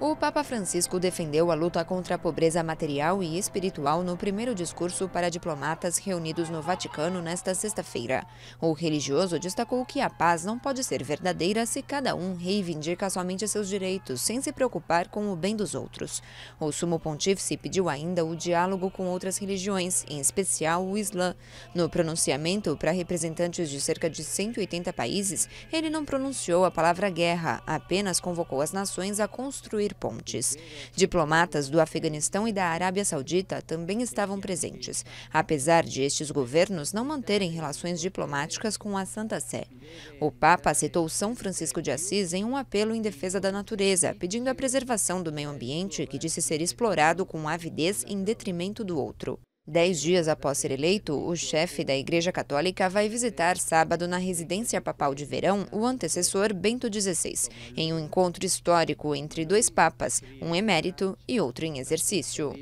O Papa Francisco defendeu a luta contra a pobreza material e espiritual no primeiro discurso para diplomatas reunidos no Vaticano nesta sexta-feira. O religioso destacou que a paz não pode ser verdadeira se cada um reivindica somente seus direitos, sem se preocupar com o bem dos outros. O sumo pontífice pediu ainda o diálogo com outras religiões, em especial o Islã. No pronunciamento para representantes de cerca de 180 países, ele não pronunciou a palavra guerra, apenas convocou as nações a construir construir pontes. Diplomatas do Afeganistão e da Arábia Saudita também estavam presentes, apesar de estes governos não manterem relações diplomáticas com a Santa Sé. O Papa citou São Francisco de Assis em um apelo em defesa da natureza, pedindo a preservação do meio ambiente que disse ser explorado com avidez em detrimento do outro. Dez dias após ser eleito, o chefe da Igreja Católica vai visitar sábado na residência papal de verão o antecessor Bento XVI, em um encontro histórico entre dois papas, um emérito e outro em exercício.